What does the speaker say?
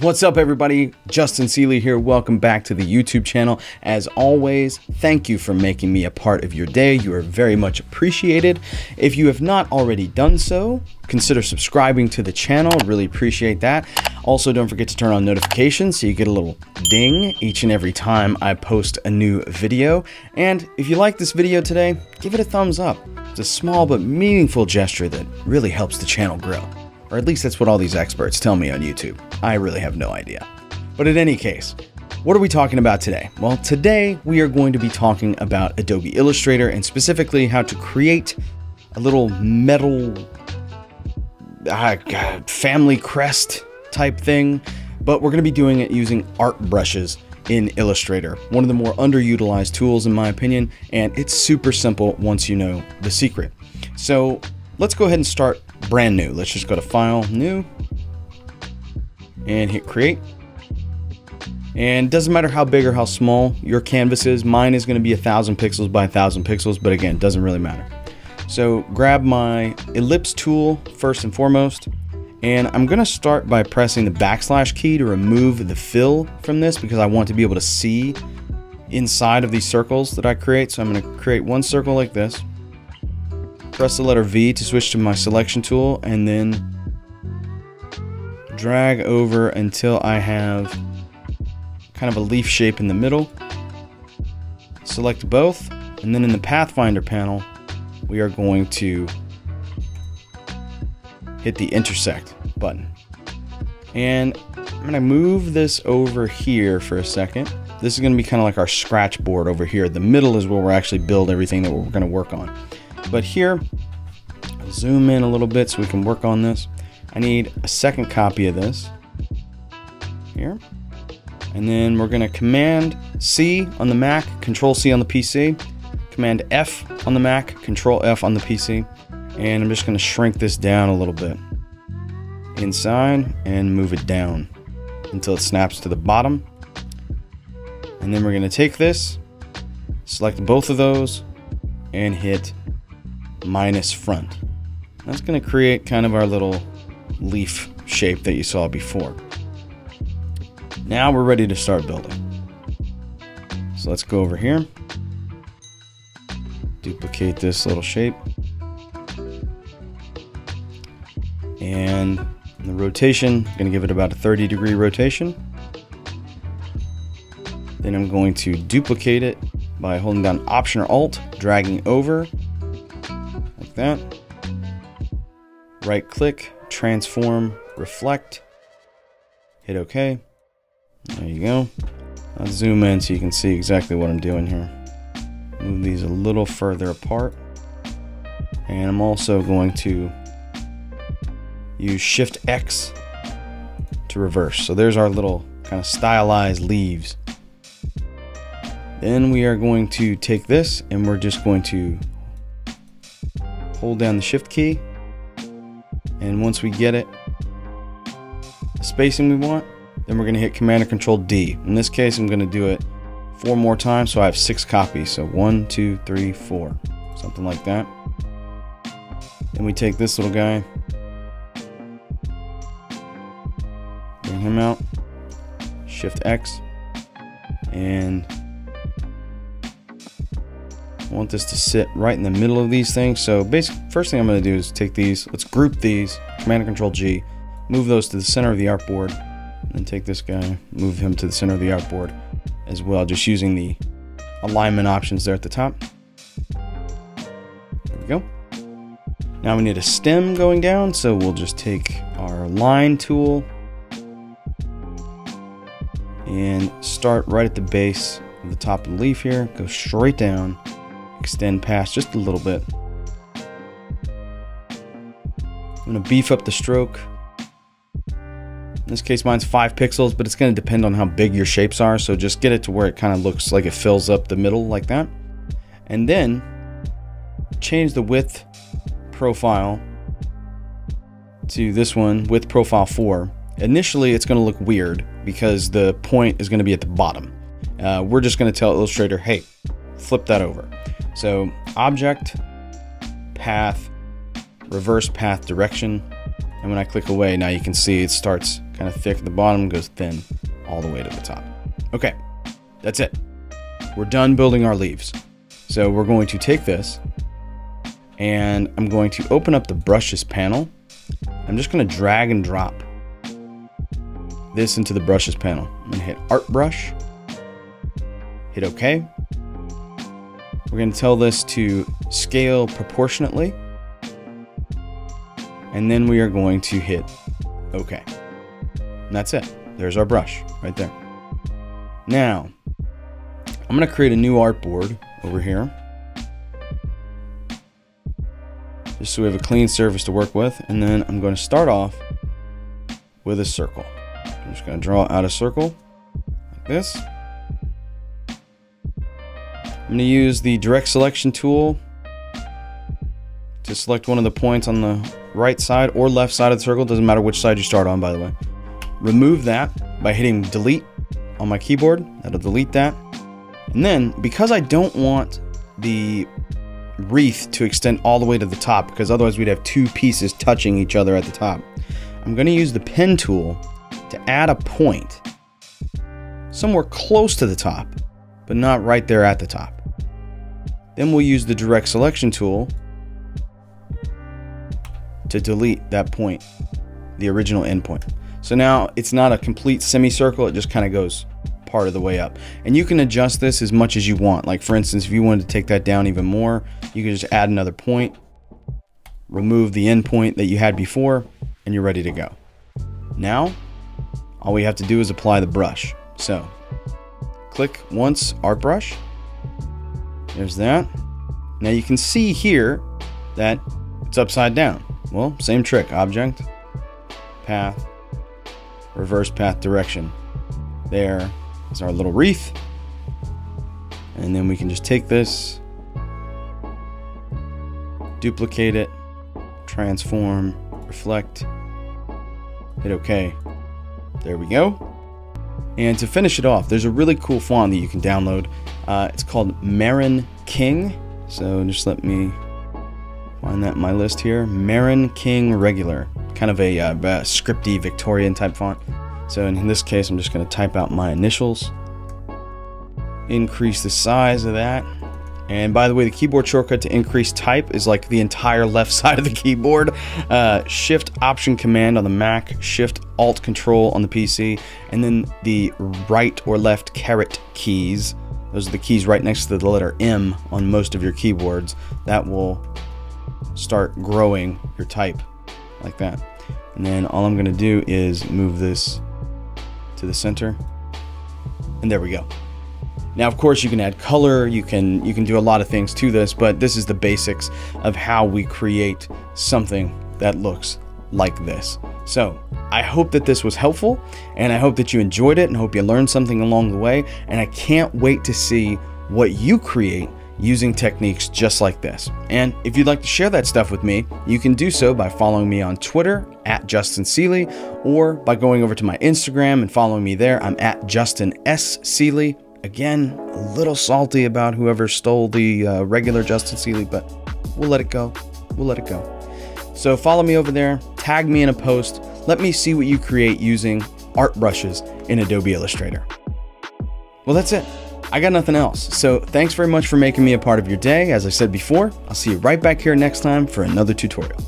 What's up, everybody? Justin Seeley here. Welcome back to the YouTube channel. As always, thank you for making me a part of your day. You are very much appreciated. If you have not already done so, consider subscribing to the channel. Really appreciate that. Also, don't forget to turn on notifications so you get a little ding each and every time I post a new video. And if you like this video today, give it a thumbs up. It's a small but meaningful gesture that really helps the channel grow. Or at least that's what all these experts tell me on YouTube. I really have no idea. But in any case, what are we talking about today? Well, today we are going to be talking about Adobe Illustrator and specifically how to create a little medal uh, family crest type thing, but we're going to be doing it using art brushes in Illustrator, one of the more underutilized tools in my opinion, and it's super simple once you know the secret. So let's go ahead and start brand new. Let's just go to File, New, and hit Create. And doesn't matter how big or how small your canvas is. Mine is going to be a thousand pixels by a thousand pixels, but again, doesn't really matter. So grab my ellipse tool first and foremost, and I'm going to start by pressing the backslash key to remove the fill from this because I want to be able to see inside of these circles that I create. So I'm going to create one circle like this press the letter V to switch to my selection tool and then drag over until I have kind of a leaf shape in the middle. Select both and then in the Pathfinder panel we are going to hit the intersect button. And I'm going to move this over here for a second. This is going to be kind of like our scratch board over here. The middle is where we're actually build everything that we're going to work on. But here, I'll zoom in a little bit so we can work on this. I need a second copy of this. Here. And then we're going to Command C on the Mac, Control C on the PC, Command F on the Mac, Control F on the PC. And I'm just going to shrink this down a little bit inside and move it down until it snaps to the bottom. And then we're going to take this, select both of those, and hit minus front. That's going to create kind of our little leaf shape that you saw before. Now we're ready to start building. So let's go over here. Duplicate this little shape. And the rotation, I'm going to give it about a 30 degree rotation. Then I'm going to duplicate it by holding down Option or Alt, dragging over that. Right click, transform, reflect. Hit OK. There you go. I'll zoom in so you can see exactly what I'm doing here. Move these a little further apart. And I'm also going to use Shift X to reverse. So there's our little kind of stylized leaves. Then we are going to take this and we're just going to hold down the shift key. And once we get it the spacing we want then we're going to hit command or control D. In this case I'm going to do it four more times so I have six copies. So one two three four something like that. Then we take this little guy bring him out shift X and I want this to sit right in the middle of these things. So basically, first thing I'm going to do is take these, let's group these, Command and Control G, move those to the center of the artboard, and take this guy, move him to the center of the artboard as well, just using the alignment options there at the top. There we go. Now we need a stem going down, so we'll just take our line tool and start right at the base of the top of the leaf here, go straight down, extend past just a little bit. I'm to beef up the stroke. In this case, mine's 5 pixels, but it's to depend on how big your shapes are, so just get it to where it kind of looks like it fills up the middle like that. And then change the width profile to this one, width profile 4. Initially, it's going to look weird because the point is going to be at the bottom. Uh, we're just going to tell Illustrator, hey, flip that over. So object, path, reverse path direction. And when I click away, now you can see it starts kind of thick at the bottom, goes thin all the way to the top. Okay, that's it. We're done building our leaves. So we're going to take this and I'm going to open up the brushes panel. I'm just going to drag and drop this into the brushes panel. I'm going to hit art brush, hit OK. We're going to tell this to scale proportionately. And then we are going to hit OK. And that's it. There's our brush right there. Now, I'm going to create a new artboard over here. Just so we have a clean surface to work with. And then I'm going to start off with a circle. I'm just going to draw out a circle like this. I'm going to use the direct selection tool to select one of the points on the right side or left side of the circle. Doesn't matter which side you start on, by the way. Remove that by hitting delete on my keyboard. That'll delete that. And then, because I don't want the wreath to extend all the way to the top, because otherwise we'd have two pieces touching each other at the top, I'm going to use the pen tool to add a point somewhere close to the top, but not right there at the top. Then we'll use the direct selection tool to delete that point, the original endpoint. So now it's not a complete semicircle, it just kind of goes part of the way up. And you can adjust this as much as you want. Like for instance, if you wanted to take that down even more, you can just add another point, remove the endpoint that you had before, and you're ready to go. Now, all we have to do is apply the brush. So, click once, art brush. There's that. Now you can see here that it's upside down. Well, same trick, object, path, reverse path direction. There is our little wreath. And then we can just take this, duplicate it, transform, reflect, hit OK. There we go. And to finish it off, there's a really cool font that you can download. Uh, it's called Marin King. So just let me find that in my list here. Marin King Regular. Kind of a uh, scripty Victorian type font. So in this case, I'm just going to type out my initials, increase the size of that. And by the way, the keyboard shortcut to increase type is like the entire left side of the keyboard. Uh, shift Option Command on the Mac, Shift Alt Control on the PC, and then the right or left caret keys. Those are the keys right next to the letter M on most of your keyboards. That will start growing your type like that. And then all I'm going to do is move this to the center. And there we go. Now, of course, you can add color, you can you can do a lot of things to this, but this is the basics of how we create something that looks like this. So, I hope that this was helpful, and I hope that you enjoyed it, and hope you learned something along the way, and I can't wait to see what you create using techniques just like this. And if you'd like to share that stuff with me, you can do so by following me on Twitter at Justin Seeley or by going over to my Instagram and following me there. I'm at Justin S. Seeley. Again, a little salty about whoever stole the uh, regular Justin Seeley, but we'll let it go. We'll let it go. So follow me over there, tag me in a post, let me see what you create using art brushes in Adobe Illustrator. Well, that's it. I got nothing else. So thanks very much for making me a part of your day. As I said before, I'll see you right back here next time for another tutorial.